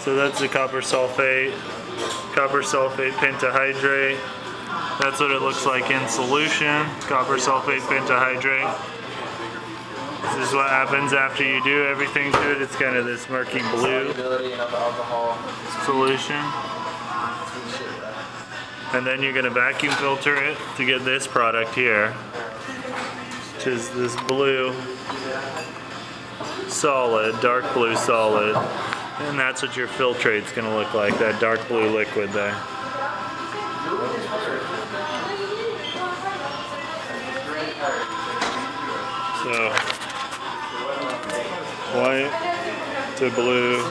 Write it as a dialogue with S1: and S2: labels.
S1: So that's the copper sulfate, copper sulfate pentahydrate. That's what it looks like in solution, copper sulfate pentahydrate. This is what happens after you do everything to it. It's kind of this murky blue solution. And then you're gonna vacuum filter it to get this product here, which is this blue solid, dark blue solid. And that's what your filtrate's gonna look like, that dark blue liquid there. So, white to blue.